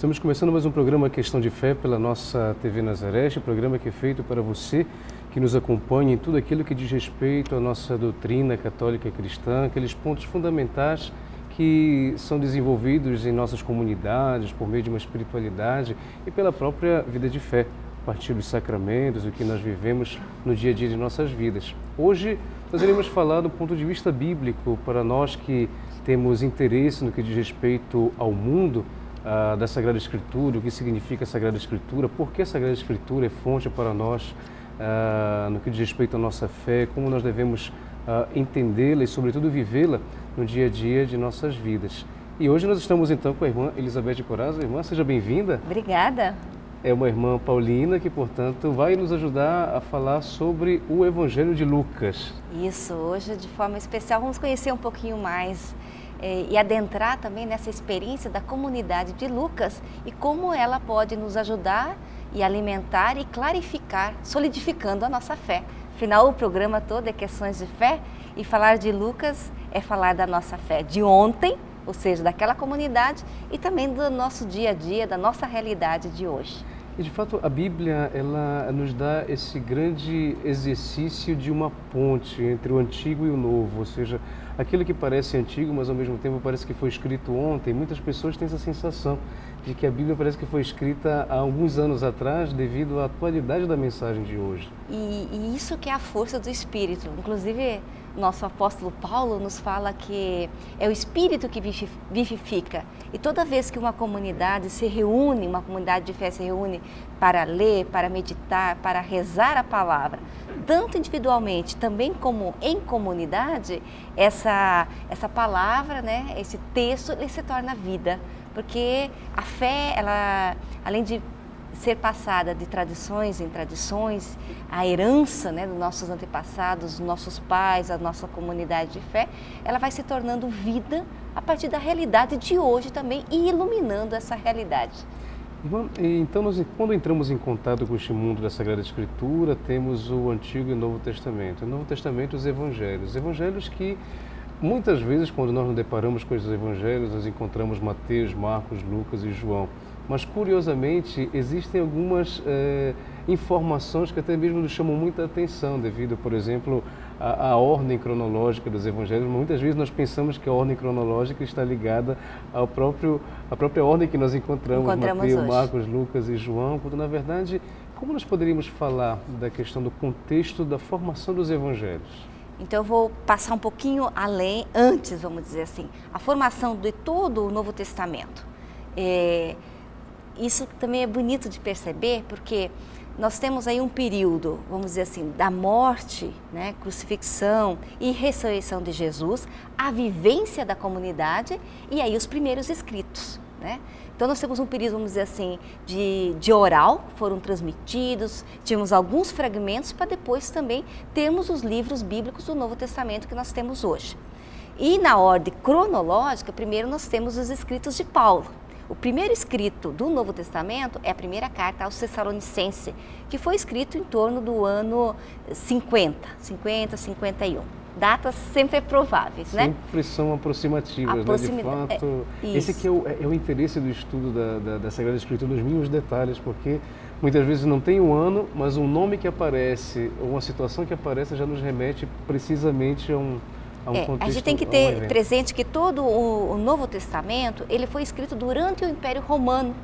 Estamos começando mais um programa Questão de Fé pela nossa TV Nazaré, este programa que é feito para você que nos acompanha em tudo aquilo que diz respeito à nossa doutrina católica cristã, aqueles pontos fundamentais que são desenvolvidos em nossas comunidades por meio de uma espiritualidade e pela própria vida de fé, a partir dos sacramentos, o que nós vivemos no dia a dia de nossas vidas. Hoje nós iremos falar do ponto de vista bíblico para nós que temos interesse no que diz respeito ao mundo ah, da Sagrada Escritura, o que significa a Sagrada Escritura, por que a Sagrada Escritura é fonte para nós ah, no que diz respeito à nossa fé, como nós devemos ah, entendê-la e, sobretudo, vivê-la no dia a dia de nossas vidas. E hoje nós estamos então com a irmã Elizabeth Coraza. Irmã, seja bem-vinda. Obrigada. É uma irmã paulina que, portanto, vai nos ajudar a falar sobre o Evangelho de Lucas. Isso, hoje de forma especial vamos conhecer um pouquinho mais eh, e adentrar também nessa experiência da comunidade de Lucas e como ela pode nos ajudar e alimentar e clarificar, solidificando a nossa fé. Afinal, o programa todo é questões de fé e falar de Lucas é falar da nossa fé de ontem, ou seja, daquela comunidade e também do nosso dia a dia, da nossa realidade de hoje. E de fato a Bíblia ela nos dá esse grande exercício de uma ponte entre o antigo e o novo, ou seja, aquilo que parece antigo, mas ao mesmo tempo parece que foi escrito ontem. Muitas pessoas têm essa sensação de que a Bíblia parece que foi escrita há alguns anos atrás devido à atualidade da mensagem de hoje. E, e isso que é a força do Espírito. Inclusive, nosso apóstolo Paulo nos fala que é o Espírito que vivifica. E toda vez que uma comunidade se reúne, uma comunidade de fé se reúne para ler, para meditar, para rezar a palavra, tanto individualmente, também como em comunidade, essa, essa palavra, né, esse texto, ele se torna vida porque a fé, ela, além de ser passada de tradições em tradições, a herança né, dos nossos antepassados, dos nossos pais, da nossa comunidade de fé, ela vai se tornando vida a partir da realidade de hoje também e iluminando essa realidade. Então, nós, quando entramos em contato com este mundo da Sagrada Escritura, temos o Antigo e o Novo Testamento. No Novo Testamento, os Evangelhos. Evangelhos que Muitas vezes, quando nós nos deparamos com os evangelhos, nós encontramos Mateus, Marcos, Lucas e João. Mas, curiosamente, existem algumas é, informações que até mesmo nos chamam muita atenção, devido, por exemplo, à, à, ordem cronológica dos evangelhos. Muitas vezes nós pensamos que a ordem cronológica está ligada ao próprio, à própria ordem que nós encontramos, encontramos Mateus, hoje. Marcos, Lucas e João, quando, na verdade, como nós poderíamos falar da questão do contexto da formação dos evangelhos? Então eu vou passar um pouquinho além, antes, vamos dizer assim, a formação de todo o Novo Testamento. É, isso também é bonito de perceber, porque nós temos aí um período, vamos dizer assim, da morte, né, crucifixão e ressurreição de Jesus, a vivência da comunidade e aí os primeiros escritos. Né? Então nós temos um período, vamos dizer assim, de, de oral, foram transmitidos, tivemos alguns fragmentos para depois também termos os livros bíblicos do Novo Testamento que nós temos hoje. E na ordem cronológica, primeiro nós temos os escritos de Paulo. O primeiro escrito do Novo Testamento é a primeira carta aos Tessalonicenses, que foi escrito em torno do ano 50, 50, 51 datas sempre prováveis, né? Sempre são aproximativas, né? De fato, é, esse aqui é o, é o, interesse do estudo da, da, da Sagrada Escritura, nos mínimos detalhes, porque muitas vezes não tem um ano, mas um nome que aparece, ou uma situação que aparece já nos remete precisamente a um, a, um é, contexto, a gente tem que ter um presente que todo o, o Novo Testamento, ele foi escrito durante o Império Romano,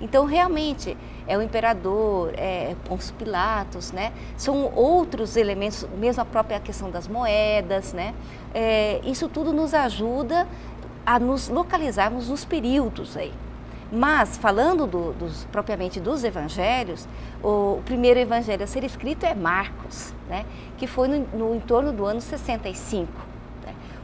então, realmente, é o imperador, é Pôncio Pilatos, né? São outros elementos, mesmo a própria questão das moedas, né? É, isso tudo nos ajuda a nos localizarmos nos períodos aí. Mas, falando do, dos, propriamente dos evangelhos, o, o, primeiro evangelho a ser escrito é Marcos, né? que foi no, no entorno do ano 65.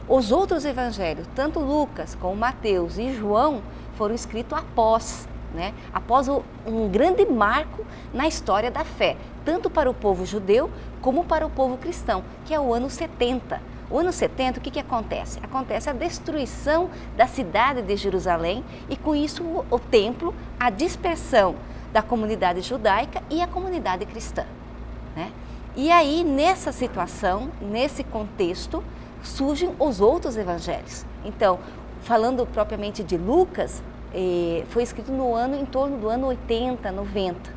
Os outros evangelhos, tanto Lucas como Mateus e João, foram escritos após né, após um grande marco na história da fé, tanto para o povo judeu como para o povo cristão, que é o ano 70. O ano 70, o que, que acontece? Acontece a destruição da cidade de Jerusalém e, com isso, o, o templo, a dispersão da comunidade judaica e a comunidade cristã. Né? E aí, nessa situação, nesse contexto, surgem os outros evangelhos. Então, falando propriamente de Lucas, eh, foi escrito no ano em torno do ano 80, 90,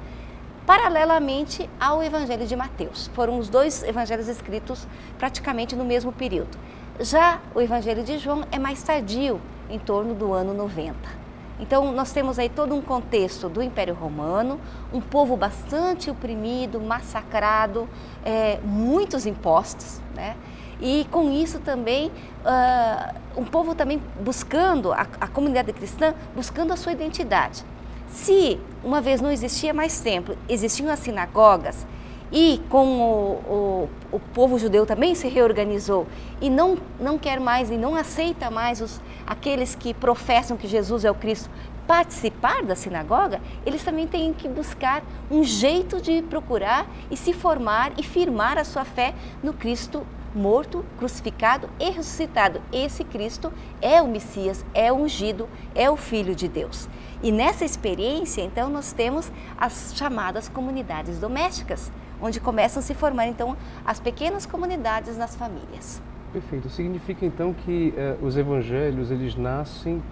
paralelamente ao Evangelho de Mateus. Foram os dois evangelhos escritos praticamente no mesmo período. Já o Evangelho de João é mais tardio, em torno do ano 90. Então, nós temos aí todo um contexto do Império Romano, um povo bastante oprimido, massacrado, é, muitos impostos, né? E com isso também, uh, um povo também buscando, a, a comunidade cristã, buscando a sua identidade. Se uma vez não existia mais templo, existiam as sinagogas, e com o, o, o, povo judeu também se reorganizou e não, não quer mais e não aceita mais os, aqueles que professam que Jesus é o Cristo participar da sinagoga, eles também têm que buscar um jeito de procurar e se formar e firmar a sua fé no Cristo morto, crucificado e ressuscitado. Esse Cristo é o Messias, é o ungido, é o Filho de Deus. E nessa experiência, então, nós temos as chamadas comunidades domésticas onde começam a se formar então as pequenas comunidades nas famílias. Perfeito. Significa então que eh, os evangelhos eles nascem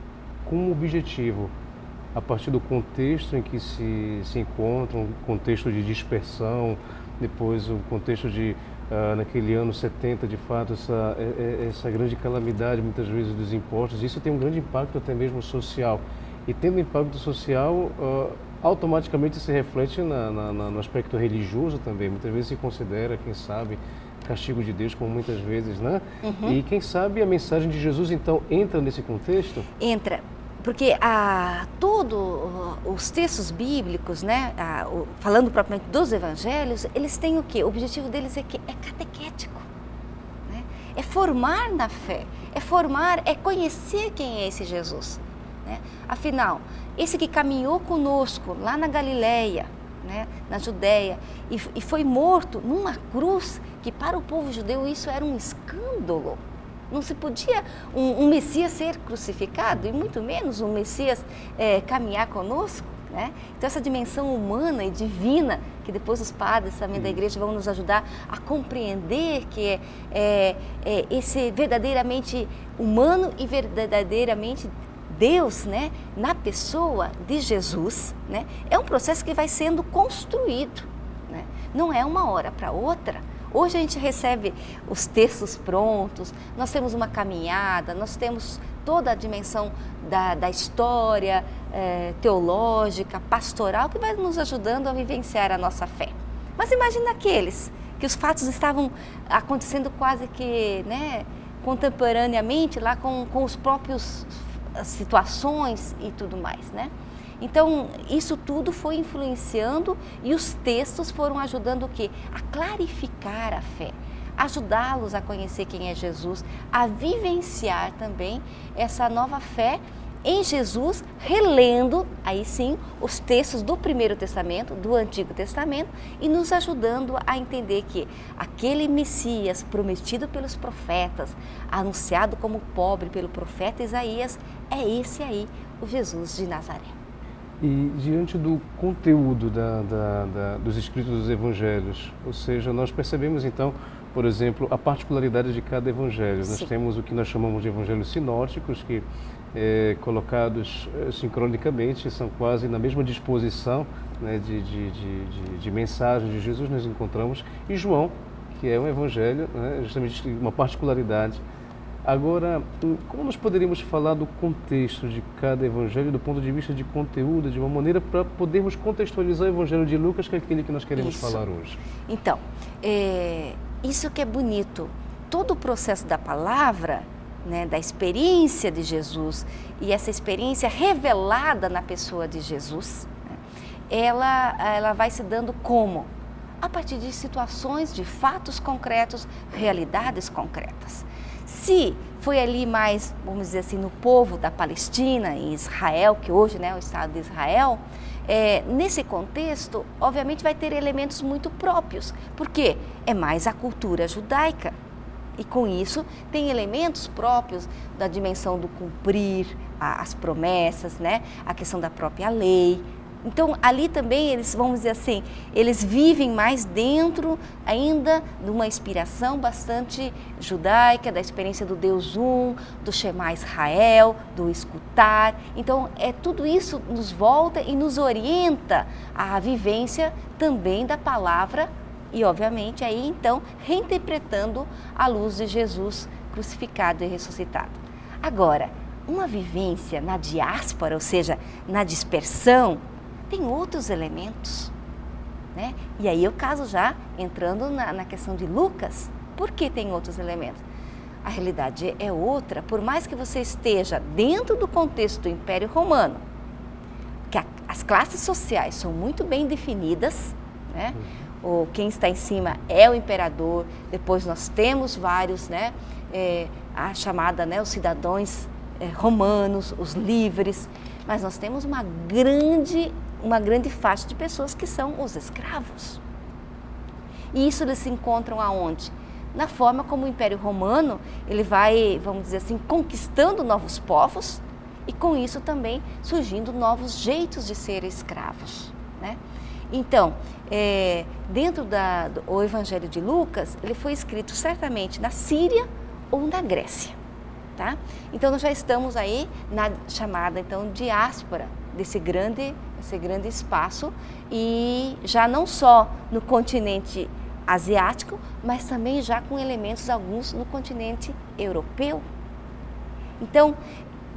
com um objetivo a partir do contexto em que se, se encontram, contexto de dispersão, depois o contexto de uh, naquele ano 70 de fato essa, essa grande calamidade muitas vezes dos impostos, isso tem um grande impacto até mesmo social e tendo impacto social uh, automaticamente se reflete na, na, na, no aspecto religioso também. Muitas vezes se considera, quem sabe, castigo de Deus, como muitas vezes, né? Uhum. E quem sabe a mensagem de Jesus então entra nesse contexto? Entra. Porque a, todos os textos bíblicos, né, o, falando propriamente dos evangelhos, eles têm o quê? O objetivo deles é que é catequético. Né? É formar na fé, é formar, é conhecer quem é esse Jesus. Né? Afinal, esse que caminhou conosco lá na Galileia, né, na Judéia, e, e foi morto numa cruz, que para o povo judeu isso era um escândalo. Não se podia um, um Messias ser crucificado, e muito menos um Messias é, caminhar conosco. Né? Então, essa dimensão humana e divina, que depois os padres também da igreja vão nos ajudar a compreender que é, é, é esse verdadeiramente humano e verdadeiramente Deus, né, na pessoa de Jesus, né, é um processo que vai sendo construído. Né? Não é uma hora para outra. Hoje a gente recebe os textos prontos, nós temos uma caminhada, nós temos toda a dimensão da, da história é, teológica, pastoral, que vai nos ajudando a vivenciar a nossa fé. Mas imagina aqueles que os fatos estavam acontecendo quase que né, contemporaneamente lá com, com os próprios situações e tudo mais, né? Então, isso tudo foi influenciando e os textos foram ajudando o quê? A clarificar a fé, ajudá-los a conhecer quem é Jesus, a vivenciar também essa nova fé em Jesus, relendo, aí sim, os textos do Primeiro Testamento, do Antigo Testamento e nos ajudando a entender que aquele Messias prometido pelos profetas, anunciado como pobre pelo profeta Isaías, é esse aí, o Jesus de Nazaré. E diante do conteúdo da, da, da, dos escritos dos evangelhos, ou seja, nós percebemos então, por exemplo, a particularidade de cada evangelho. Sim. Nós temos o que nós chamamos de evangelhos sinóticos, que é, colocados é, sincronicamente, são quase na mesma disposição né, de, de, de, de, mensagem de Jesus, nós encontramos, e João, que é um evangelho, né, justamente uma particularidade. Agora, como nós poderíamos falar do contexto de cada evangelho, do ponto de vista de conteúdo, de uma maneira para podermos contextualizar o evangelho de Lucas, que é aquele que nós queremos isso. falar hoje? Então, é, isso que é bonito. Todo o processo da palavra né, da experiência de Jesus e essa experiência revelada na pessoa de Jesus, né, ela, ela vai se dando como? A partir de situações, de fatos concretos, realidades concretas. Se foi ali mais, vamos dizer assim, no povo da Palestina, em Israel, que hoje né, é o Estado de Israel, é, nesse contexto, obviamente vai ter elementos muito próprios, porque é mais a cultura judaica, e com isso tem elementos próprios da dimensão do cumprir a, as promessas, né? a questão da própria lei, Então, ali também eles, vamos dizer assim, eles vivem mais dentro ainda de uma inspiração bastante judaica, da experiência do Deus Um, do Shema Israel, do escutar. Então, é tudo isso nos volta e nos orienta à vivência também da palavra e, obviamente, aí então reinterpretando a luz de Jesus crucificado e ressuscitado. Agora, uma vivência na diáspora, ou seja, na dispersão, tem outros elementos. Né? E aí eu caso já entrando na, na questão de Lucas, por que tem outros elementos? A realidade é outra, por mais que você esteja dentro do contexto do Império Romano, que a, as classes sociais são muito bem definidas, né? O, quem está em cima é o imperador, depois nós temos vários, né? É, a chamada, né, os cidadãos é, romanos, os livres, mas nós temos uma grande uma grande faixa de pessoas que são os escravos. E isso eles se encontram aonde? Na forma como o Império Romano ele vai, vamos dizer assim, conquistando novos povos e com isso também surgindo novos jeitos de ser escravos. Né? Então, é, dentro da, do Evangelho de Lucas, ele foi escrito certamente na Síria ou na Grécia. Tá? Então, nós já estamos aí na chamada então diáspora desse grande esse grande espaço e já não só no continente asiático, mas também já com elementos alguns no continente europeu. Então,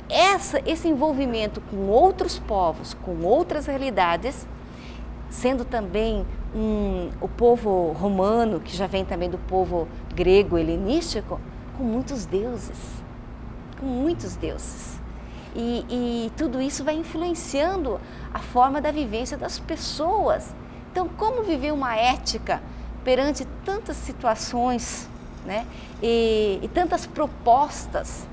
essa, esse envolvimento com outros povos, com outras realidades, sendo também um, o povo romano, que já vem também do povo grego helenístico, com muitos deuses, com muitos deuses. E, e tudo isso vai influenciando a forma da vivência das pessoas. Então, como viver uma ética perante tantas situações né? e, e tantas propostas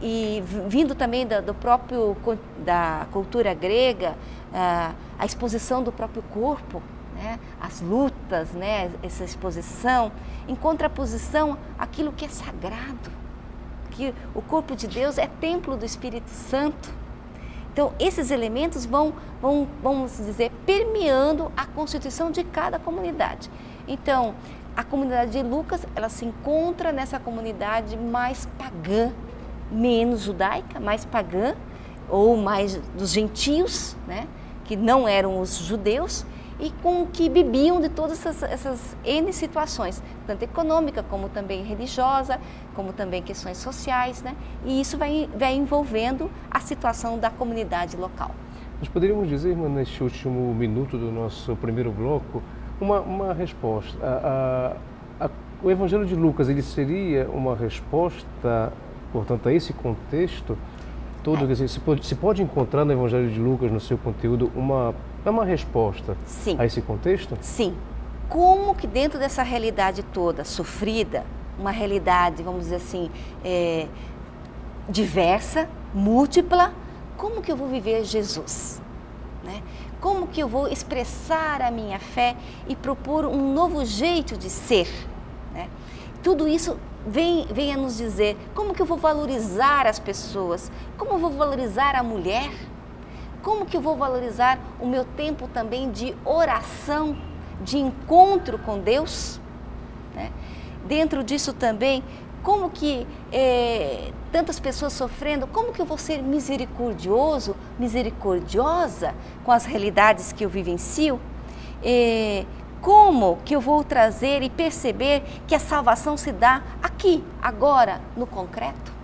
e vindo também do, do, próprio da cultura grega a, a exposição do próprio corpo né? as lutas né? essa exposição em contraposição àquilo que é sagrado que o corpo de Deus é templo do Espírito Santo. Então, esses elementos vão, vão, vamos dizer, permeando a constituição de cada comunidade. Então, a comunidade de Lucas, ela se encontra nessa comunidade mais pagã, menos judaica, mais pagã, ou mais dos gentios, né, que não eram os judeus, e com que bebiam de todas essas, essas N situações, tanto econômica como também religiosa, como também questões sociais, né? E isso vai, vai envolvendo a situação da comunidade local. Nós poderíamos dizer, irmã, neste último minuto do nosso primeiro bloco, uma, uma resposta. A, a, a, o Evangelho de Lucas, ele seria uma resposta, portanto, a esse contexto todo? É. Quer dizer, se, pode, se pode encontrar no Evangelho de Lucas, no seu conteúdo, uma é uma resposta Sim. a esse contexto? Sim. Como que dentro dessa realidade toda sofrida, uma realidade, vamos dizer assim, é, diversa, múltipla, como que eu vou viver Jesus? Né? Como que eu vou expressar a minha fé e propor um novo jeito de ser? Né? Tudo isso vem, vem a nos dizer como que eu vou valorizar as pessoas, como eu vou valorizar a mulher, como que eu vou valorizar o meu tempo também de oração, de encontro com Deus? Né? Dentro disso também, como que é, tantas pessoas sofrendo, como que eu vou ser misericordioso, misericordiosa com as realidades que eu vivencio? É, como que eu vou trazer e perceber que a salvação se dá aqui, agora, no concreto?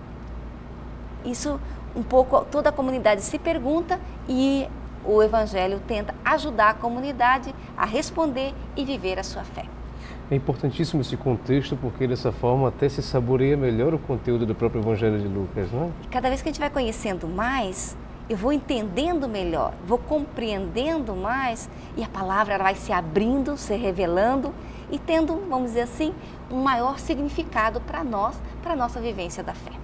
Isso um pouco toda a comunidade se pergunta e o Evangelho tenta ajudar a comunidade a responder e viver a sua fé. É importantíssimo esse contexto porque dessa forma até se saboreia melhor o conteúdo do próprio Evangelho de Lucas, não é? Cada vez que a gente vai conhecendo mais, eu vou entendendo melhor, vou compreendendo mais e a palavra vai se abrindo, se revelando e tendo, vamos dizer assim, um maior significado para nós, para a nossa vivência da fé.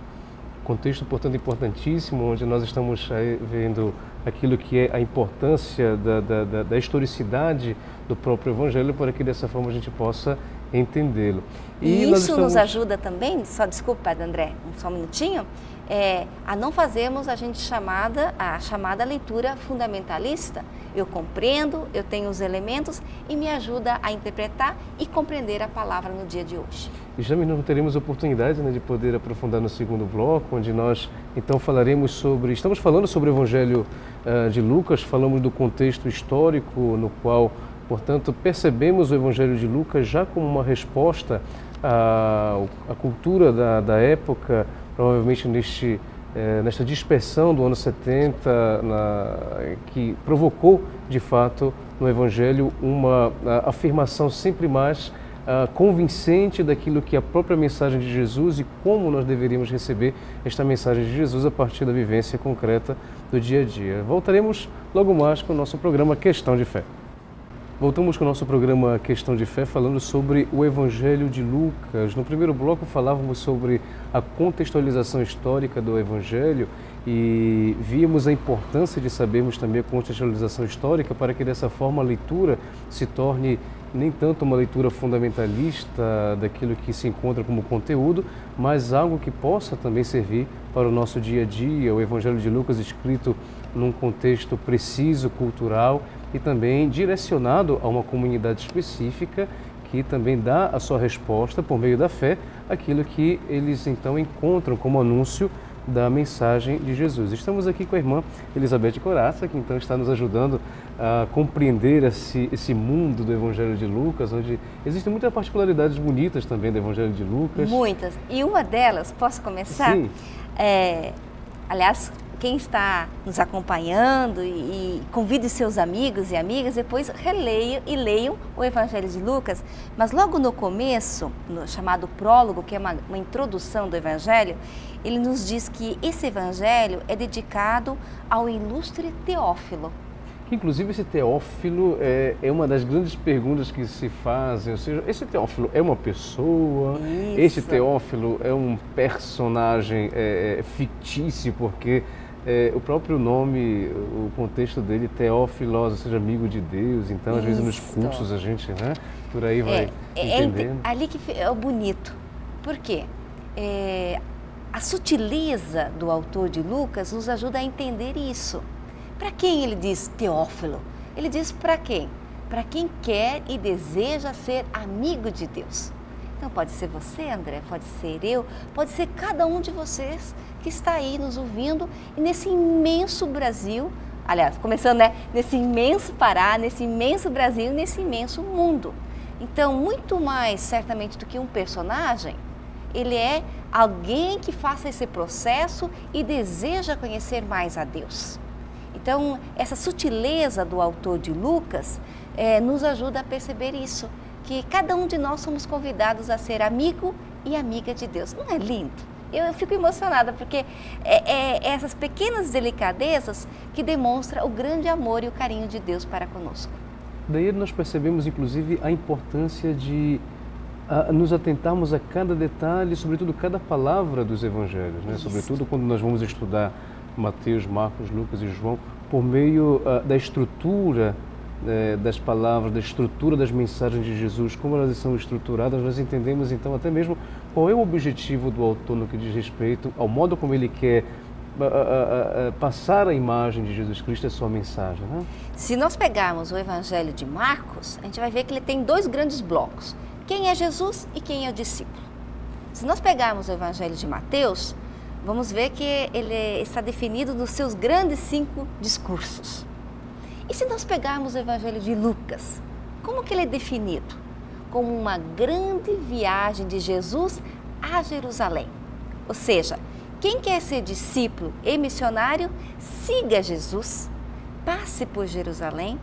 Contexto, portanto, importantíssimo, onde nós estamos vendo aquilo que é a importância da, da, da, da historicidade do próprio Evangelho, para que dessa forma a gente possa entendê-lo. E, e isso estamos... nos ajuda também, só desculpa, André, só um minutinho, é, a não fazermos a gente chamada, a chamada leitura fundamentalista. Eu compreendo, eu tenho os elementos e me ajuda a interpretar e compreender a palavra no dia de hoje. E já não teremos oportunidade né, de poder aprofundar no segundo bloco, onde nós então falaremos sobre. Estamos falando sobre o Evangelho uh, de Lucas, falamos do contexto histórico no qual, portanto, percebemos o Evangelho de Lucas já como uma resposta à, à cultura da, da época provavelmente neste, eh, nesta dispersão do ano 70, na, que provocou, de fato, no Evangelho uma afirmação sempre mais uh, convincente daquilo que a própria mensagem de Jesus e como nós deveríamos receber esta mensagem de Jesus a partir da vivência concreta do dia a dia. Voltaremos logo mais com o nosso programa Questão de Fé. Voltamos com o nosso programa Questão de Fé falando sobre o Evangelho de Lucas. No primeiro bloco falávamos sobre a contextualização histórica do Evangelho e víamos a importância de sabermos também a contextualização histórica para que dessa forma a leitura se torne nem tanto uma leitura fundamentalista daquilo que se encontra como conteúdo, mas algo que possa também servir para o nosso dia a dia. O Evangelho de Lucas escrito num contexto preciso, cultural e também direcionado a uma comunidade específica que também dá a sua resposta por meio da fé aquilo que eles então encontram como anúncio da mensagem de Jesus. Estamos aqui com a irmã Elizabeth Coraça, que então está nos ajudando a compreender esse, esse mundo do Evangelho de Lucas, onde existem muitas particularidades bonitas também do Evangelho de Lucas. Muitas. E uma delas, posso começar? Sim. É, aliás, quem está nos acompanhando e, e convide seus amigos e amigas, depois releiam e leiam o Evangelho de Lucas. Mas logo no começo, no chamado prólogo, que é uma, uma introdução do Evangelho, ele nos diz que esse Evangelho é dedicado ao ilustre Teófilo. Inclusive, esse Teófilo é, é, uma das grandes perguntas que se fazem. Ou seja, esse Teófilo é uma pessoa? Isso. Esse Teófilo é um personagem é, é fictício? Porque é, o próprio nome, o contexto dele, Teófilos, ou seja, amigo de Deus. Então, às vezes nos cursos a gente, né, por aí vai é, é entendendo. É, ali que é o bonito. Por quê? É, a sutileza do autor de Lucas nos ajuda a entender isso. Para quem ele diz Teófilo? Ele diz para quem? Para quem quer e deseja ser amigo de Deus. Então pode ser você, André, pode ser eu, pode ser cada um de vocês que está aí nos ouvindo e nesse imenso Brasil, aliás, começando né, nesse imenso Pará, nesse imenso Brasil, nesse imenso mundo. Então, muito mais certamente do que um personagem, ele é alguém que faça esse processo e deseja conhecer mais a Deus. Então, essa sutileza do autor de Lucas é, nos ajuda a perceber isso que cada um de nós somos convidados a ser amigo e amiga de Deus. Não é lindo? Eu, fico emocionada porque é, é, essas pequenas delicadezas que demonstram o grande amor e o carinho de Deus para conosco. Daí nós percebemos, inclusive, a importância de a, nos atentarmos a cada detalhe, sobretudo cada palavra dos evangelhos, né? sobretudo quando nós vamos estudar Mateus, Marcos, Lucas e João, por meio uh, da estrutura das palavras, da estrutura das mensagens de Jesus, como elas são estruturadas, nós entendemos então até mesmo qual é o objetivo do autor no que diz respeito ao modo como ele quer passar a imagem de Jesus Cristo, a sua mensagem. Né? Se nós pegarmos o Evangelho de Marcos, a gente vai ver que ele tem dois grandes blocos: quem é Jesus e quem é o discípulo. Se nós pegarmos o Evangelho de Mateus, vamos ver que ele está definido nos seus grandes cinco discursos. E se nós pegarmos o Evangelho de Lucas, como que ele é definido? Como uma grande viagem de Jesus a Jerusalém. Ou seja, quem quer ser discípulo e missionário, siga Jesus, passe por Jerusalém,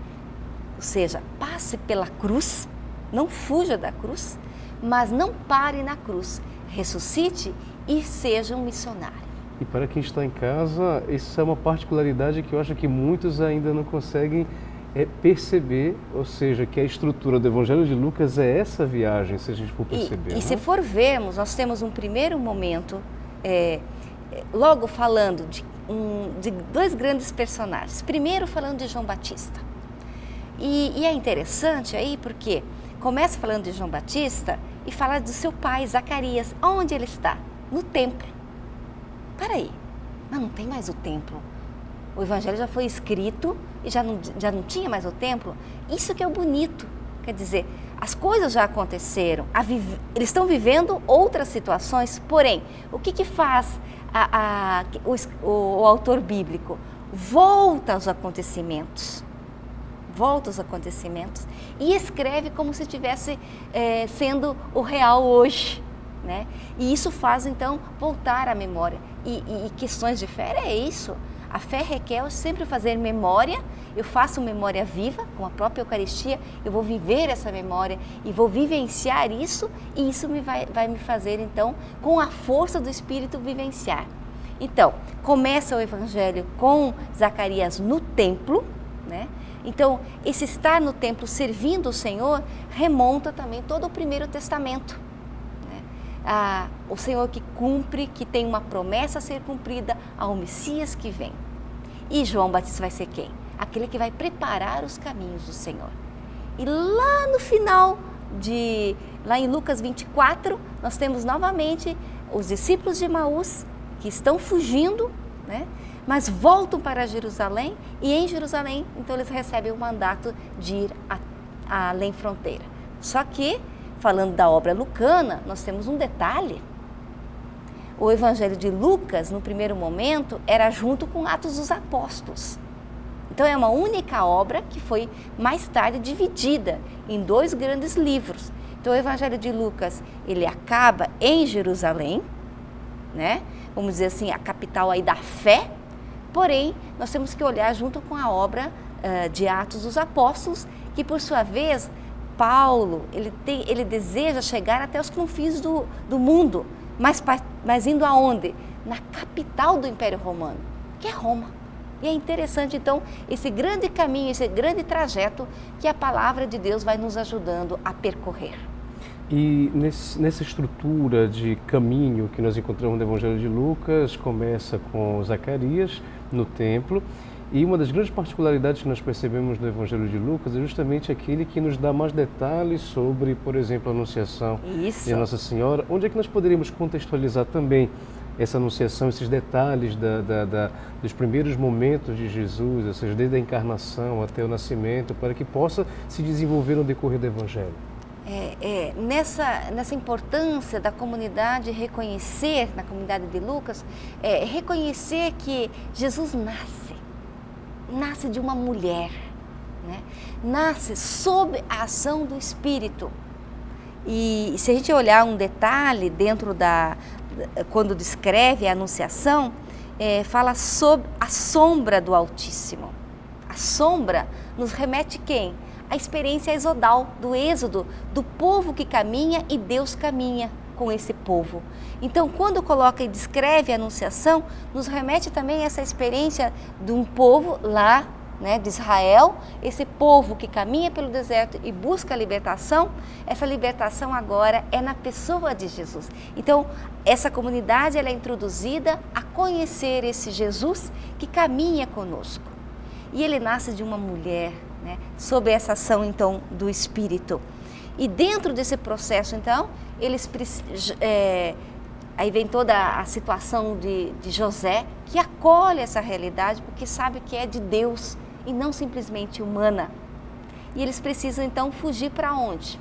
ou seja, passe pela cruz, não fuja da cruz, mas não pare na cruz, ressuscite e seja um missionário. E para quem está em casa, isso é uma particularidade que eu acho que muitos ainda não conseguem é, perceber, ou seja, que a estrutura do Evangelho de Lucas é essa viagem, se a gente for perceber. E, e né? se for vermos, nós temos um primeiro momento, é, é, logo falando de, um, de dois grandes personagens. Primeiro falando de João Batista. E, e é interessante aí porque Começa falando de João Batista e fala do seu pai, Zacarias. Onde ele está? No templo. Peraí, mas não tem mais o templo. O evangelho já foi escrito e já não, já não tinha mais o templo. Isso que é o bonito. Quer dizer, as coisas já aconteceram, eles estão vivendo outras situações, porém, o que, que faz a, a, o, o, autor bíblico? Volta aos acontecimentos volta aos acontecimentos e escreve como se estivesse é, sendo o real hoje. Né? E isso faz então voltar à memória. E, e, e questões de fé é isso. A fé requer sempre fazer memória, eu faço memória viva, com a própria Eucaristia, eu vou viver essa memória e vou vivenciar isso, e isso me vai, vai me fazer, então, com a força do Espírito, vivenciar. Então, começa o Evangelho com Zacarias no templo, né? Então, esse estar no templo servindo o Senhor remonta também todo o Primeiro Testamento. Ah, o Senhor que cumpre, que tem uma promessa a ser cumprida ao Messias que vem. E João Batista vai ser quem? Aquele que vai preparar os caminhos do Senhor. E lá no final de lá em Lucas 24, nós temos novamente os discípulos de Maús que estão fugindo, né? mas voltam para Jerusalém e em Jerusalém, então eles recebem o mandato de ir a, a além fronteira. Só que, falando da obra lucana, nós temos um detalhe. O Evangelho de Lucas, no primeiro momento, era junto com Atos dos Apóstolos. Então é uma única obra que foi mais tarde dividida em dois grandes livros. Então o Evangelho de Lucas, ele acaba em Jerusalém, né? Vamos dizer assim, a capital aí da fé, Porém, nós temos que olhar junto com a obra uh, de Atos dos Apóstolos, que por sua vez, Paulo, ele, tem, ele deseja chegar até os confins do, do mundo, mas, mas indo aonde? Na capital do Império Romano, que é Roma. E é interessante, então, esse grande caminho, esse grande trajeto que a palavra de Deus vai nos ajudando a percorrer. E nesse, nessa estrutura de caminho que nós encontramos no Evangelho de Lucas, começa com Zacarias no templo, e uma das grandes particularidades que nós percebemos no Evangelho de Lucas é justamente aquele que nos dá mais detalhes sobre, por exemplo, a Anunciação Isso. de Nossa Senhora. Onde é que nós poderíamos contextualizar também essa Anunciação, esses detalhes da, da, da, dos primeiros momentos de Jesus, ou seja, desde a encarnação até o nascimento, para que possa se desenvolver no decorrer do Evangelho? é, é, nessa, nessa importância da comunidade reconhecer, na comunidade de Lucas, é, reconhecer que Jesus nasce, nasce de uma mulher, né? nasce sob a ação do Espírito. E se a gente olhar um detalhe dentro da, quando descreve a Anunciação, é, fala sobre a sombra do Altíssimo. A sombra nos remete quem? a experiência exodal do êxodo, do povo que caminha e Deus caminha com esse povo. Então, quando coloca e descreve a anunciação, nos remete também a essa experiência de um povo lá, né, de Israel, esse povo que caminha pelo deserto e busca a libertação, essa libertação agora é na pessoa de Jesus. Então, essa comunidade ela é introduzida a conhecer esse Jesus que caminha conosco. E ele nasce de uma mulher, né, sob essa ação então do Espírito. E dentro desse processo, então, eles é, aí vem toda a situação de, de José que acolhe essa realidade porque sabe que é de Deus e não simplesmente humana. E eles precisam então fugir para onde?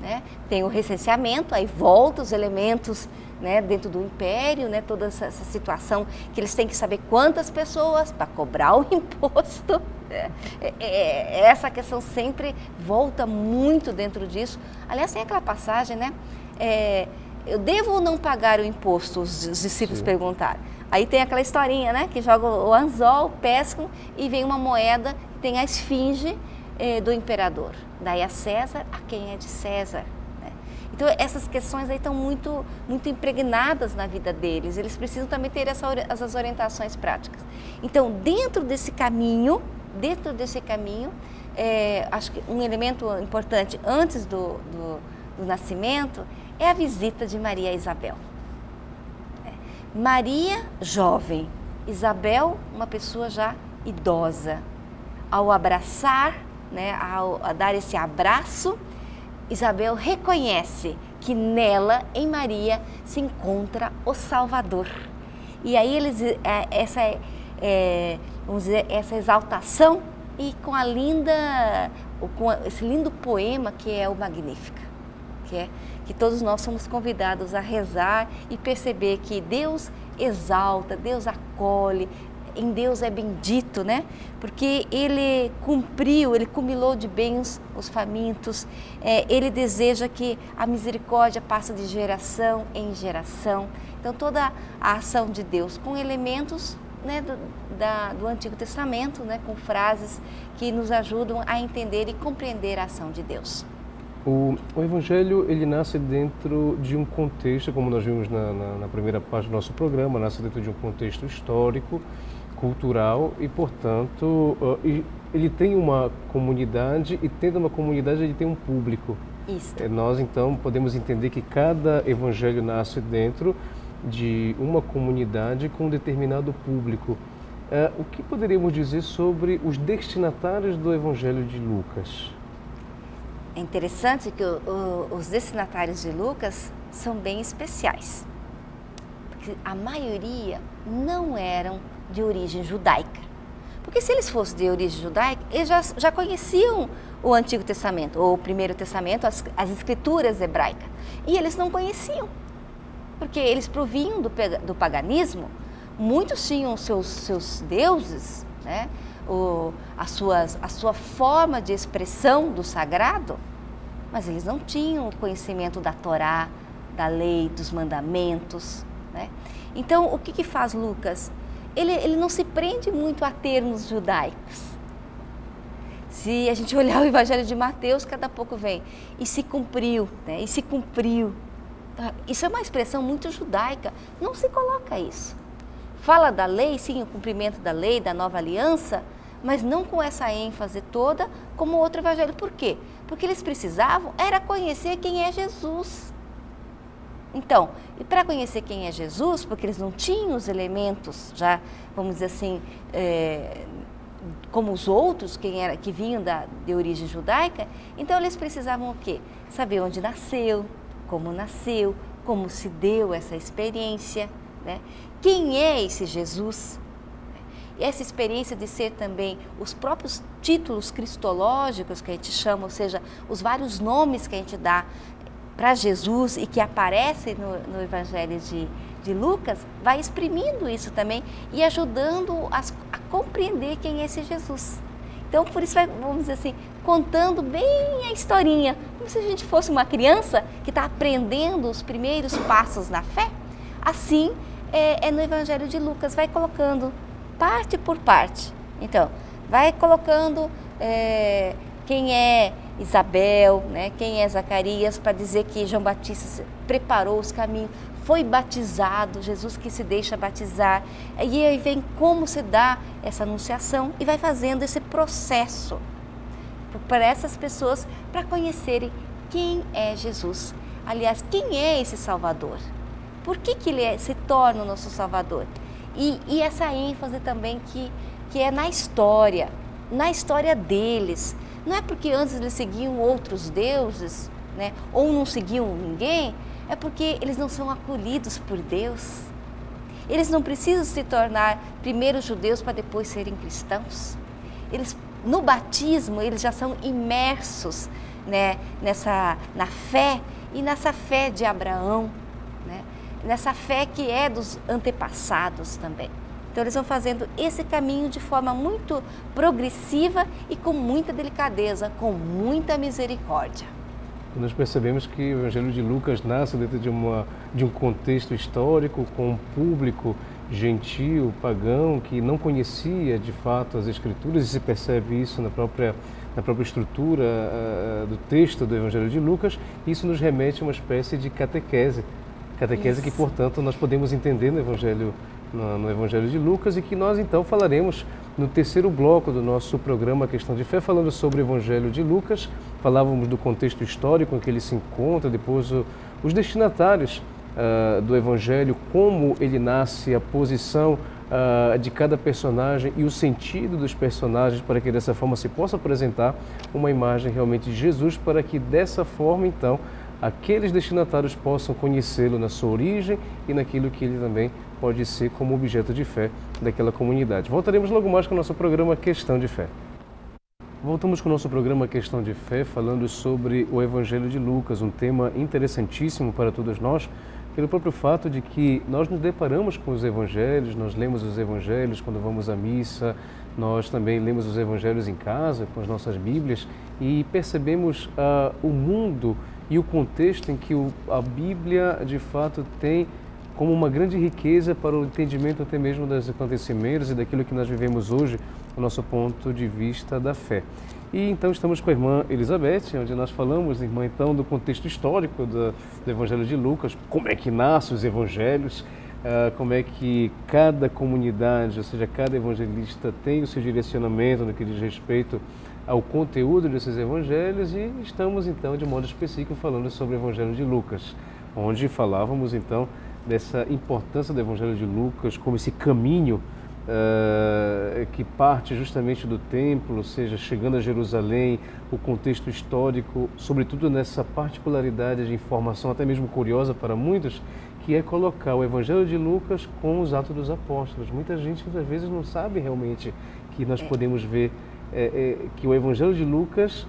Né? Tem o recenseamento, aí volta os elementos né, dentro do império, né, toda essa, essa, situação que eles têm que saber quantas pessoas para cobrar o imposto. É, é, é, essa questão sempre volta muito dentro disso. Aliás, tem aquela passagem, né? É, eu devo ou não pagar o imposto? Os, os discípulos Sim. perguntaram. Aí tem aquela historinha, né? Que joga o anzol, pescam e vem uma moeda que tem a esfinge eh, do imperador. Daí a César, a quem é de César. Então essas questões aí estão muito, muito impregnadas na vida deles. Eles precisam também ter essa, essas orientações práticas. Então dentro desse caminho, dentro desse caminho, é, acho que um elemento importante antes do, do, do, nascimento é a visita de Maria a Isabel. É. Maria jovem, Isabel uma pessoa já idosa. Ao abraçar, né, ao, dar esse abraço Isabel reconhece que nela, em Maria, se encontra o Salvador. E aí eles, é, essa, é, vamos dizer, essa exaltação e com a linda, com esse lindo poema que é o Magnífica, que é que todos nós somos convidados a rezar e perceber que Deus exalta, Deus acolhe, em Deus é bendito, né? Porque Ele cumpriu, Ele cumilou de bens os famintos, é, Ele deseja que a misericórdia passe de geração em geração. Então toda a ação de Deus com elementos né, do, da, do Antigo Testamento, né, com frases que nos ajudam a entender e compreender a ação de Deus. O, o, Evangelho ele nasce dentro de um contexto, como nós vimos na, na, na, primeira parte do nosso programa, nasce dentro de um contexto histórico, cultural e, portanto, uh, ele tem uma comunidade e tendo uma comunidade ele tem um público. Isso. É, nós então podemos entender que cada Evangelho nasce dentro de uma comunidade com um determinado público. Uh, o que poderíamos dizer sobre os destinatários do Evangelho de Lucas? É interessante que o, o, os destinatários de Lucas são bem especiais, porque a maioria não eram de origem judaica. Porque se eles fossem de origem judaica, eles já, já conheciam o Antigo Testamento, ou o Primeiro Testamento, as, as escrituras hebraicas, e eles não conheciam, porque eles provinham do, do paganismo, muitos tinham seus, seus deuses, né? o, a, suas, a sua forma de expressão do sagrado, mas eles não tinham o conhecimento da Torá, da lei, dos mandamentos. Né? Então, o que, que faz Lucas? Ele, ele não se prende muito a termos judaicos. Se a gente olhar o Evangelho de Mateus, cada pouco vem. E se cumpriu, né? e se cumpriu. Isso é uma expressão muito judaica. Não se coloca isso. Fala da lei, sim, o cumprimento da lei, da nova aliança, mas não com essa ênfase toda como outro evangelho. Por quê? Porque eles precisavam era conhecer quem é Jesus. Então, e para conhecer quem é Jesus, porque eles não tinham os elementos já, vamos dizer assim, é, como os outros, quem era, que vinham da, de origem judaica, então eles precisavam o quê? Saber onde nasceu, como nasceu, como se deu essa experiência, né? Quem é esse Jesus? E essa experiência de ser também os próprios títulos cristológicos que a gente chama, ou seja, os vários nomes que a gente dá para Jesus e que aparecem no, no Evangelho de, de, Lucas, vai exprimindo isso também e ajudando a, a compreender quem é esse Jesus. Então, por isso, vai, vamos dizer assim, contando bem a historinha, como se a gente fosse uma criança que está aprendendo os primeiros passos na fé. Assim, é, é no Evangelho de Lucas, vai colocando parte por parte. Então, vai colocando é, quem é Isabel, né, quem é Zacarias, para dizer que João Batista preparou os caminhos, foi batizado, Jesus que se deixa batizar. E aí vem como se dá essa anunciação e vai fazendo esse processo para essas pessoas para conhecerem quem é Jesus. Aliás, quem é esse Salvador? Por que, que ele é, se torna o nosso Salvador? E, e essa ênfase também que, que é na história, na história deles. Não é porque antes eles seguiam outros deuses, né, ou não seguiam ninguém, é porque eles não são acolhidos por Deus. Eles não precisam se tornar primeiro judeus para depois serem cristãos. Eles, no batismo, eles já são imersos né, nessa, na fé e nessa fé de Abraão, nessa fé que é dos antepassados também. Então eles vão fazendo esse caminho de forma muito progressiva e com muita delicadeza, com muita misericórdia. Nós percebemos que o Evangelho de Lucas nasce dentro de, uma, de um contexto histórico, com um público gentil, pagão, que não conhecia de fato as Escrituras, e se percebe isso na própria, na própria estrutura uh, do texto do Evangelho de Lucas. Isso nos remete a uma espécie de catequese Catequese Isso. que, portanto, nós podemos entender no Evangelho, no, no, Evangelho de Lucas e que nós, então, falaremos no terceiro bloco do nosso programa Questão de Fé, falando sobre o Evangelho de Lucas. Falávamos do contexto histórico em que ele se encontra, depois o, os destinatários uh, do Evangelho, como ele nasce, a posição uh, de cada personagem e o sentido dos personagens para que dessa forma se possa apresentar uma imagem realmente de Jesus para que dessa forma então aqueles destinatários possam conhecê-lo na sua origem e naquilo que ele também pode ser como objeto de fé daquela comunidade. Voltaremos logo mais com o nosso programa Questão de Fé. Voltamos com o nosso programa Questão de Fé, falando sobre o Evangelho de Lucas, um tema interessantíssimo para todos nós, pelo próprio fato de que nós nos deparamos com os Evangelhos, nós lemos os Evangelhos quando vamos à missa, nós também lemos os Evangelhos em casa, com as nossas Bíblias, e percebemos uh, o mundo e o contexto em que o, a Bíblia de fato tem como uma grande riqueza para o entendimento até mesmo dos acontecimentos e daquilo que nós vivemos hoje, o nosso ponto de vista da fé. E então estamos com a irmã Elizabeth, onde nós falamos, irmã, então, do contexto histórico do, do Evangelho de Lucas, como é que nascem os evangelhos, uh, como é que cada comunidade, ou seja, cada evangelista tem o seu direcionamento no que diz respeito ao conteúdo desses evangelhos e estamos então de modo específico falando sobre o evangelho de Lucas, onde falávamos então dessa importância do evangelho de Lucas como esse caminho uh, que parte justamente do templo, ou seja, chegando a Jerusalém, o contexto histórico, sobretudo nessa particularidade de informação até mesmo curiosa para muitos, que é colocar o Evangelho de Lucas com os Atos dos Apóstolos. Muita gente às vezes não sabe realmente que nós é. podemos ver é, é, que o Evangelho de Lucas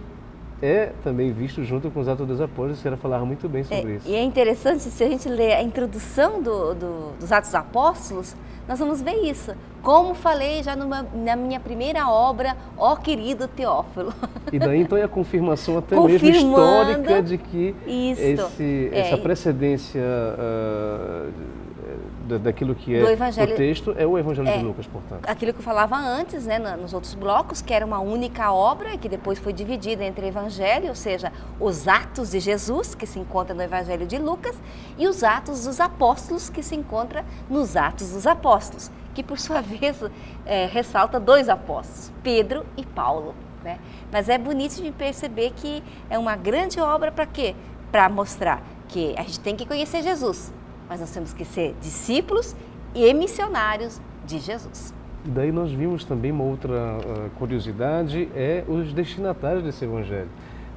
é também visto junto com os Atos dos Apóstolos, você falava muito bem sobre é, isso. E é interessante, se a gente ler a introdução do, do, dos Atos dos Apóstolos, nós vamos ver isso. Como falei já numa, na minha primeira obra, ó querido Teófilo. E daí então é a confirmação até mesmo histórica de que esse, é, essa precedência uh, daquilo que é o texto é o Evangelho é, de Lucas, portanto. Aquilo que eu falava antes, né, nos outros blocos, que era uma única obra que depois foi dividida entre Evangelho, ou seja, os Atos de Jesus, que se encontra no Evangelho de Lucas, e os Atos dos Apóstolos, que se encontra nos Atos dos Apóstolos, que por sua vez é, ressalta dois apóstolos, Pedro e Paulo. Né? Mas é bonito de perceber que é uma grande obra para quê? Para mostrar que a gente tem que conhecer Jesus, mas nós temos que ser discípulos e missionários de Jesus. Daí nós vimos também uma outra uh, curiosidade, é os destinatários desse evangelho.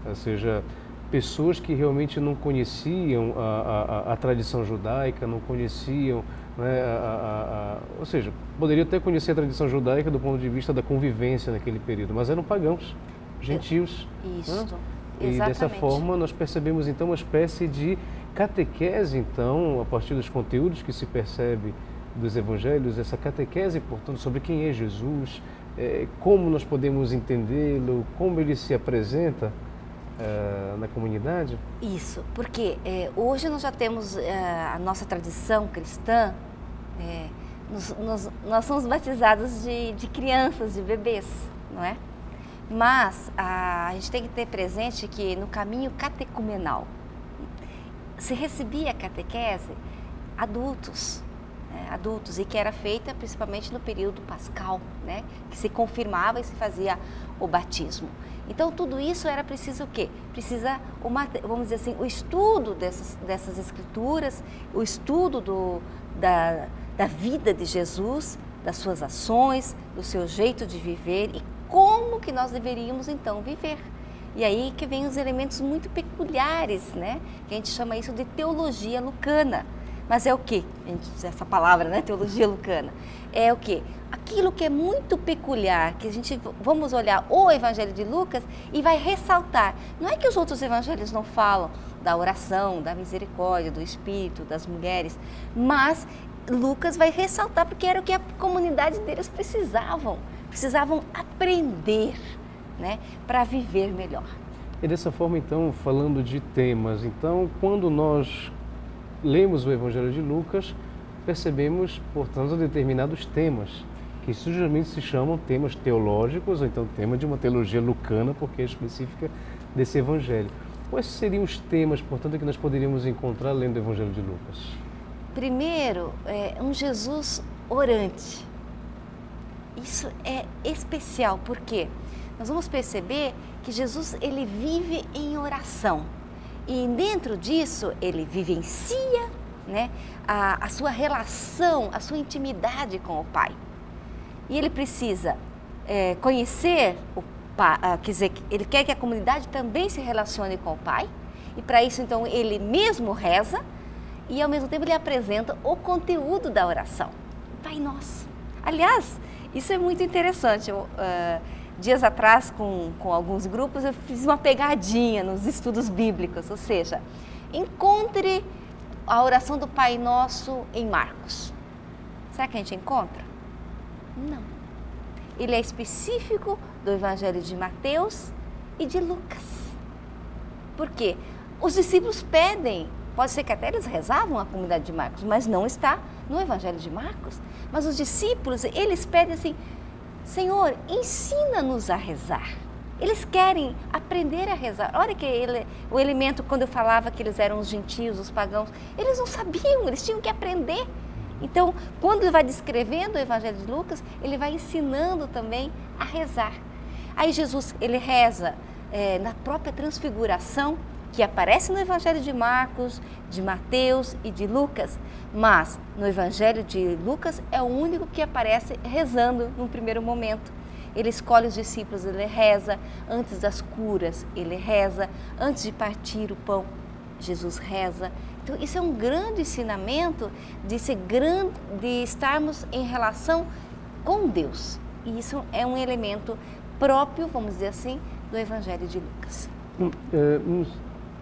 Ou seja, pessoas que realmente não conheciam a, a, a tradição judaica, não conheciam, né, a, ou seja, poderiam até conhecer a tradição judaica do ponto de vista da convivência naquele período, mas eram pagãos, gentios. Isso, né? E dessa forma nós percebemos então uma espécie de catequese, então, a partir dos conteúdos que se percebe dos evangelhos, essa catequese, portanto, sobre quem é Jesus, é, como nós podemos entendê-lo, como ele se apresenta é, na comunidade? Isso, porque é, hoje nós já temos a nossa tradição cristã, é, nos, nos, nós somos batizados de, de crianças, de bebês, não é? Mas a, a gente tem que ter presente que no caminho catecumenal, se recebia catequese adultos, né, adultos, e que era feita principalmente no período pascal, né, que se confirmava e se fazia o batismo. Então, tudo isso era preciso o quê? Precisa, uma, vamos dizer assim, o estudo dessas, dessas escrituras, o estudo do, da, da vida de Jesus, das suas ações, do seu jeito de viver e como que nós deveríamos então viver. E aí que vem os elementos muito peculiares, né? Que a gente chama isso de teologia lucana. Mas é o que? Essa palavra, né? Teologia lucana. É o que? Aquilo que é muito peculiar, que a gente vamos olhar o Evangelho de Lucas e vai ressaltar. Não é que os outros evangelhos não falam da oração, da misericórdia, do Espírito, das mulheres, mas Lucas vai ressaltar porque era o que a comunidade deles precisavam. Precisavam aprender né, para viver melhor. E dessa forma, então, falando de temas, então, quando nós lemos o Evangelho de Lucas, percebemos, portanto, determinados temas, que geralmente se chamam temas teológicos, ou então tema de uma teologia lucana, porque é específica desse Evangelho. Quais seriam os temas, portanto, que nós poderíamos encontrar lendo o Evangelho de Lucas? Primeiro, é um Jesus orante. Isso é especial? Porque nós vamos perceber que Jesus ele vive em oração. E dentro disso, ele vivencia né, a, a sua relação, a sua intimidade com o Pai. E ele precisa é, conhecer o Pai, ah, quer dizer, ele quer que a comunidade também se relacione com o Pai, e para isso, então, ele mesmo reza e, ao mesmo tempo, ele apresenta o conteúdo da oração. Pai Nosso. Aliás, isso é muito interessante. Eu, uh, dias atrás, com, com alguns grupos, eu fiz uma pegadinha nos estudos bíblicos, ou seja, encontre a oração do Pai Nosso em Marcos. Será que a gente encontra? Não. Ele é específico do Evangelho de Mateus e de Lucas. Por quê? Os discípulos pedem, pode ser que até eles rezavam a comunidade de Marcos, mas não está no Evangelho de Marcos. Mas os discípulos, eles pedem assim: Senhor, ensina-nos a rezar. Eles querem aprender a rezar. Olha que ele, o elemento, quando eu falava que eles eram os gentios, os pagãos, eles não sabiam, eles tinham que aprender. Então, quando ele vai descrevendo o Evangelho de Lucas, ele vai ensinando também a rezar. Aí Jesus, ele reza é, na própria transfiguração, que aparece no Evangelho de Marcos, de Mateus e de Lucas, mas no Evangelho de Lucas é o único que aparece rezando no primeiro momento. Ele escolhe os discípulos, ele reza antes das curas, ele reza antes de partir o pão, Jesus reza. Então isso é um grande ensinamento de ser grande, de estarmos em relação com Deus. E isso é um elemento próprio, vamos dizer assim, do Evangelho de Lucas. Hum, é,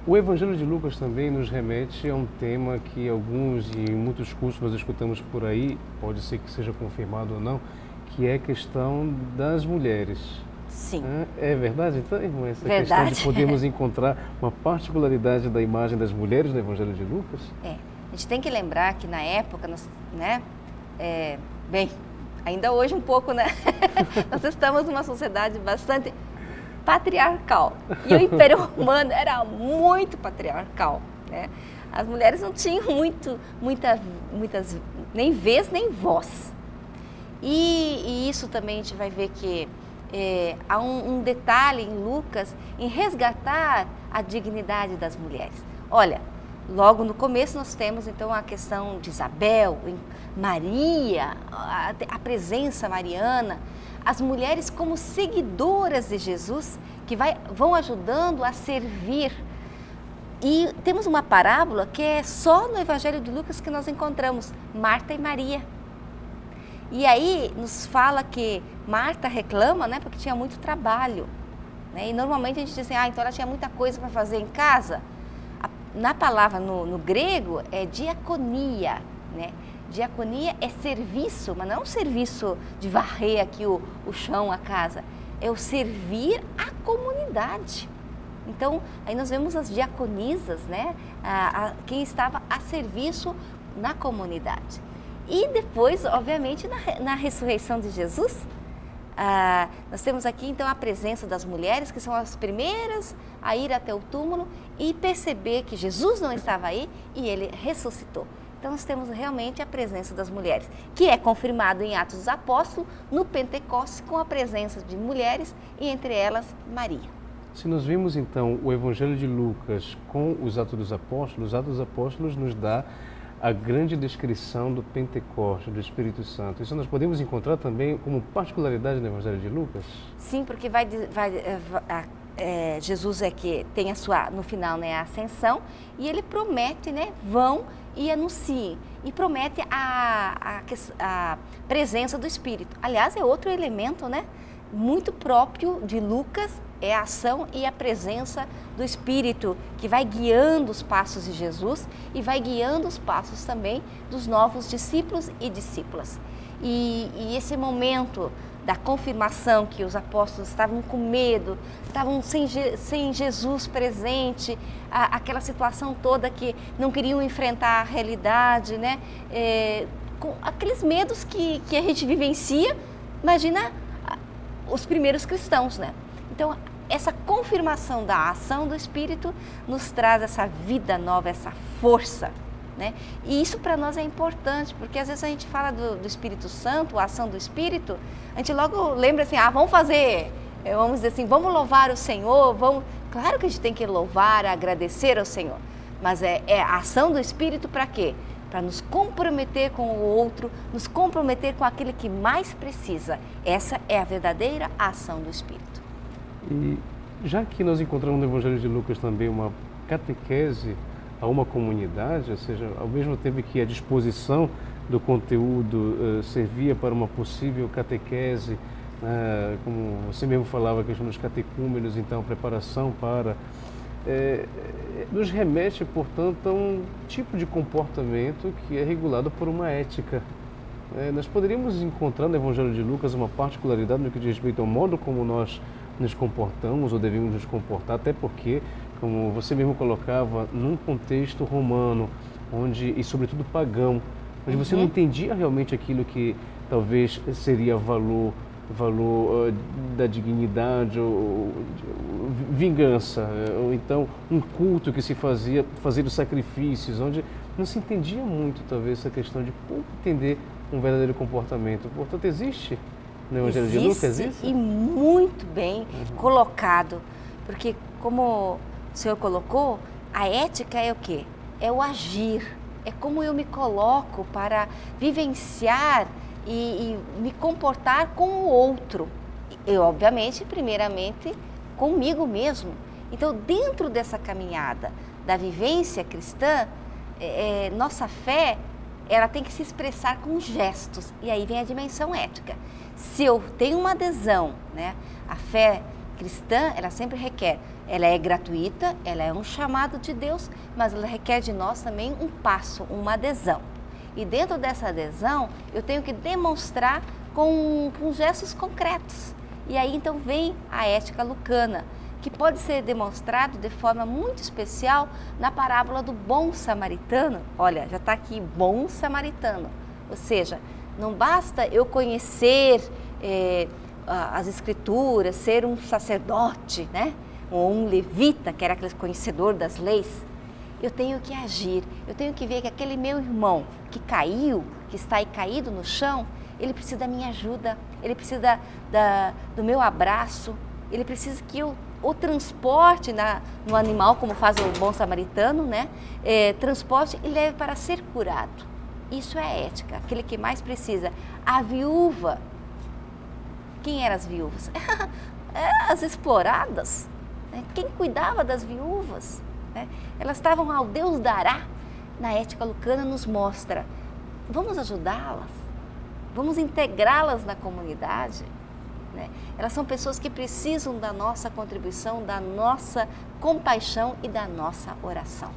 o Evangelho de Lucas também nos remete a um tema que alguns e muitos cursos nós escutamos por aí, pode ser que seja confirmado ou não, que é a questão das mulheres. Sim. É verdade, então, irmã, essa verdade. questão de podermos encontrar uma particularidade da imagem das mulheres no Evangelho de Lucas? É. A gente tem que lembrar que na época, nós, né, é, bem, ainda hoje um pouco, né? nós estamos numa sociedade bastante patriarcal. E o Império Romano era muito patriarcal. Né? As mulheres não tinham muito, muita, muitas, nem vez nem voz. E, e isso também a gente vai ver que é, há um, um detalhe em Lucas em resgatar a dignidade das mulheres. Olha, logo no começo nós temos então a questão de Isabel, Maria, a, a presença mariana, as mulheres como seguidoras de Jesus, que vai, vão ajudando a servir. E temos uma parábola que é só no Evangelho de Lucas que nós encontramos, Marta e Maria. E aí nos fala que Marta reclama, né, porque tinha muito trabalho. Né? E normalmente a gente diz assim, ah, então ela tinha muita coisa para fazer em casa. Na palavra no, no grego é diaconia, né? Diaconia é serviço, mas não é serviço de varrer aqui o, o chão, a casa. É o servir a comunidade. Então, aí nós vemos as diaconisas, né? A, a, quem estava a serviço na comunidade. E depois, obviamente, na, na ressurreição de Jesus, ah, nós temos aqui então a presença das mulheres, que são as primeiras a ir até o túmulo e perceber que Jesus não estava aí e ele ressuscitou. Então nós temos realmente a presença das mulheres, que é confirmado em Atos dos Apóstolos, no Pentecostes, com a presença de mulheres e entre elas Maria. Se nós vimos então o Evangelho de Lucas com os Atos dos Apóstolos, os Atos dos Apóstolos nos dá a grande descrição do Pentecostes, do Espírito Santo. Isso nós podemos encontrar também como particularidade no Evangelho de Lucas? Sim, porque vai, vai é, Jesus é que tem a sua, no final, né, a ascensão, e ele promete, né, vão e anunciem, e promete a, a, a presença do Espírito. Aliás, é outro elemento, né, muito próprio de Lucas, é a ação e a presença do Espírito, que vai guiando os passos de Jesus e vai guiando os passos também dos novos discípulos e discípulas. E, e esse momento da confirmação que os apóstolos estavam com medo, estavam sem, sem Jesus presente, a, aquela situação toda que não queriam enfrentar a realidade, né? É, com aqueles medos que, que a gente vivencia, imagina os primeiros cristãos, né? Então, essa confirmação da ação do Espírito nos traz essa vida nova, essa força né? E isso para nós é importante, porque às vezes a gente fala do, do, Espírito Santo, a ação do Espírito, a gente logo lembra assim, ah, vamos fazer, eh, vamos dizer assim, vamos louvar o Senhor, vamos... Claro que a gente tem que louvar, agradecer ao Senhor, mas é, é a ação do Espírito para quê? para nos comprometer com o outro, nos comprometer com aquele que mais precisa. Essa é a verdadeira ação do Espírito. E já que nós encontramos no Evangelho de Lucas também uma catequese a uma comunidade, ou seja, ao mesmo tempo que a disposição do conteúdo uh, servia para uma possível catequese, uh, como você mesmo falava, a questão dos catecúmenos, então preparação para é, nos remete, portanto, a um tipo de comportamento que é regulado por uma ética. É, nós poderíamos encontrar no Evangelho de Lucas uma particularidade no que diz respeito ao modo como nós nos comportamos ou devemos nos comportar, até porque, como você mesmo colocava, num contexto romano, onde e sobretudo pagão, onde uhum. você não uhum. entendia realmente aquilo que talvez seria valor valor uh, da dignidade ou, ou, vingança ou então um culto que se fazia fazendo sacrifícios onde não se entendia muito talvez essa questão de como entender um verdadeiro comportamento portanto existe no Evangelho existe, de Lucas isso e muito bem uhum. colocado porque como o senhor colocou a ética é o quê é o agir é como eu me coloco para vivenciar e, e me comportar com o outro. Eu, obviamente, primeiramente, comigo mesmo. Então, dentro dessa caminhada da vivência cristã, é, é, nossa fé ela tem que se expressar com gestos e aí vem a dimensão ética. Se eu tenho uma adesão, né, a fé cristã ela sempre requer, ela é gratuita, ela é um chamado de Deus, mas ela requer de nós também um passo, uma adesão. E dentro dessa adesão, eu tenho que demonstrar com, com gestos concretos. E aí então vem a ética lucana, que pode ser demonstrado de forma muito especial na parábola do bom samaritano. Olha, já está aqui, bom samaritano. Ou seja, não basta eu conhecer eh, as escrituras, ser um sacerdote, né? Ou um levita, que era aquele conhecedor das leis eu tenho que agir, eu tenho que ver que aquele meu irmão que caiu, que está aí caído no chão, ele precisa da minha ajuda, ele precisa da, da, do meu abraço, ele precisa que eu o transporte na, no animal, como faz o bom samaritano, né? É, transporte e leve para ser curado. Isso é ética, aquele que mais precisa. A viúva, quem eram as viúvas? as exploradas. Né? Quem cuidava das viúvas? Né? Elas estavam ao Deus dará. Na ética lucana nos mostra, vamos ajudá-las, vamos integrá-las na comunidade. Né? Elas são pessoas que precisam da nossa contribuição, da nossa compaixão e da nossa oração.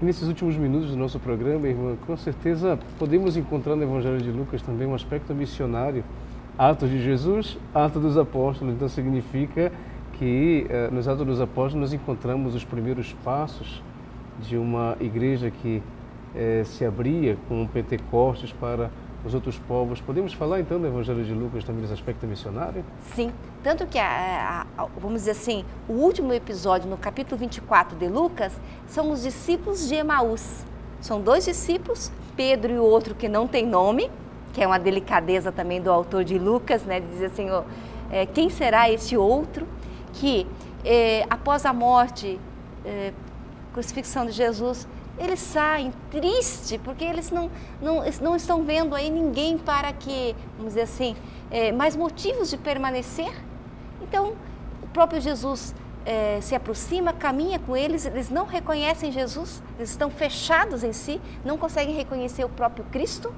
nesses últimos minutos do nosso programa, irmã, com certeza podemos encontrar no Evangelho de Lucas também um aspecto missionário. Atos de Jesus, Atos dos Apóstolos, então significa que eh, nos Atos dos Apóstolos nós encontramos os primeiros passos de uma igreja que eh, se abria com Pentecostes para os outros povos. Podemos falar então do Evangelho de Lucas também nesse aspecto missionário? Sim, tanto que, a, a, vamos dizer assim, o último episódio, no capítulo 24 de Lucas, são os discípulos de Emaús. São dois discípulos, Pedro e o outro que não tem nome, que é uma delicadeza também do autor de Lucas, né, de dizer assim, é, quem será esse outro? Que eh, após a morte, eh, crucifixão de Jesus, eles saem tristes porque eles não, não, não estão vendo aí ninguém para que, vamos dizer assim, eh, mais motivos de permanecer. Então, o próprio Jesus eh, se aproxima, caminha com eles, eles não reconhecem Jesus, eles estão fechados em si, não conseguem reconhecer o próprio Cristo.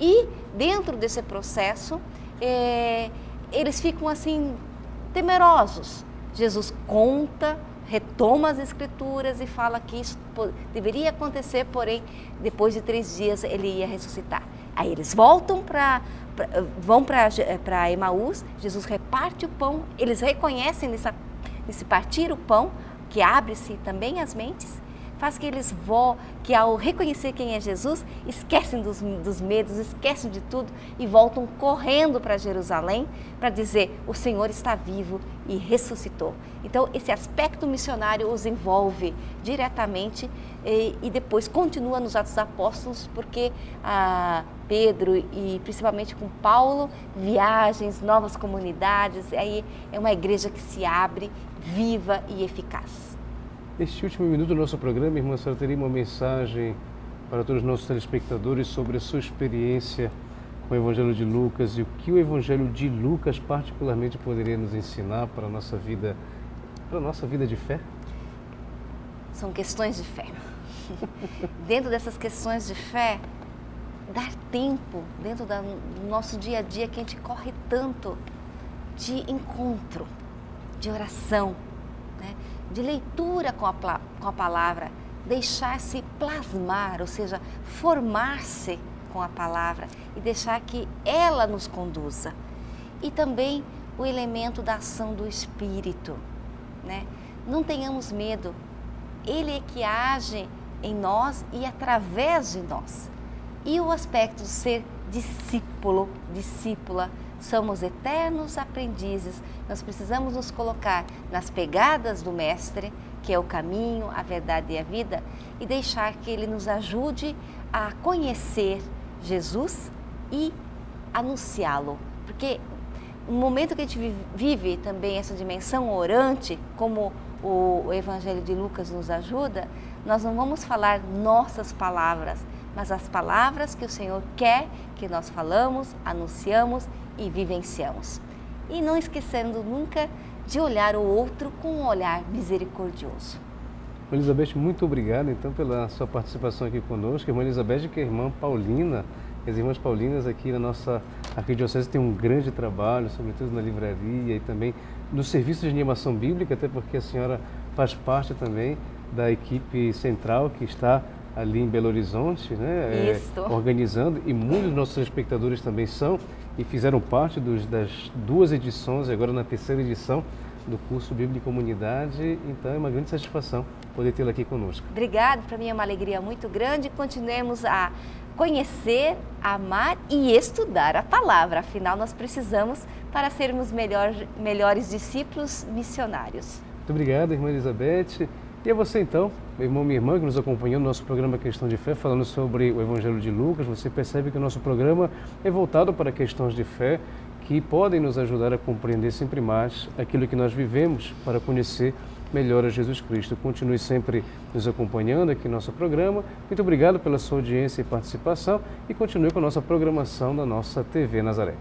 E dentro desse processo, eh, eles ficam assim temerosos, Jesus conta, retoma as escrituras e fala que isso deveria acontecer, porém, depois de três dias ele ia ressuscitar. Aí eles voltam para vão para Emaús, Jesus reparte o pão, eles reconhecem nessa, nesse partir o pão, que abre-se também as mentes, faz que eles vão, que ao reconhecer quem é Jesus, esquecem dos, dos medos, esquecem de tudo e voltam correndo para Jerusalém para dizer: o Senhor está vivo e ressuscitou. Então, esse aspecto missionário os envolve diretamente e, e depois continua nos Atos Apóstolos, porque ah, Pedro e principalmente com Paulo, viagens, novas comunidades, aí é uma igreja que se abre, viva e eficaz. Neste último minuto do nosso programa, irmã, a senhora teria uma mensagem para todos os nossos telespectadores sobre a sua experiência com o Evangelho de Lucas e o que o Evangelho de Lucas particularmente poderia nos ensinar para a nossa vida, para a nossa vida de fé? São questões de fé. dentro dessas questões de fé, dar tempo dentro do nosso dia a dia que a gente corre tanto de encontro, de oração, né? de leitura com a, com a palavra, deixar-se plasmar, ou seja, formar-se com a palavra e deixar que ela nos conduza. E também o elemento da ação do Espírito. Né? Não tenhamos medo, ele é que age em nós e através de nós. E o aspecto de ser discípulo, discípula, somos eternos aprendizes, nós precisamos nos colocar nas pegadas do Mestre, que é o caminho, a verdade e a vida, e deixar que ele nos ajude a conhecer Jesus e anunciá-lo. Porque no momento que a gente vive também essa dimensão orante, como o Evangelho de Lucas nos ajuda, nós não vamos falar nossas palavras, mas as palavras que o Senhor quer que nós falamos, anunciamos e vivenciamos. E não esquecendo nunca de olhar o outro com um olhar misericordioso. Elizabeth, muito obrigado então pela sua participação aqui conosco. Irmã Elizabeth, que é irmã Paulina, as irmãs Paulinas aqui na nossa arquidiocese têm um grande trabalho, sobretudo na livraria e também no serviço de animação bíblica, até porque a senhora faz parte também da equipe central que está ali em Belo Horizonte, né, é, organizando, e muitos dos nossos espectadores também são e fizeram parte dos, das duas edições, agora na terceira edição do curso Bíblia e Comunidade. Então é uma grande satisfação poder tê-la aqui conosco. Obrigado, para mim é uma alegria muito grande. Continuemos a conhecer, amar e estudar a palavra. Afinal, nós precisamos para sermos melhor, melhores discípulos missionários. Muito obrigado, irmã Elizabeth. E a você então, meu irmão, minha irmã, que nos acompanhou no nosso programa Questão de Fé, falando sobre o Evangelho de Lucas, você percebe que o nosso programa é voltado para questões de fé que podem nos ajudar a compreender sempre mais aquilo que nós vivemos para conhecer melhor a Jesus Cristo. Continue sempre nos acompanhando aqui no nosso programa. Muito obrigado pela sua audiência e participação e continue com a nossa programação da nossa TV Nazaré.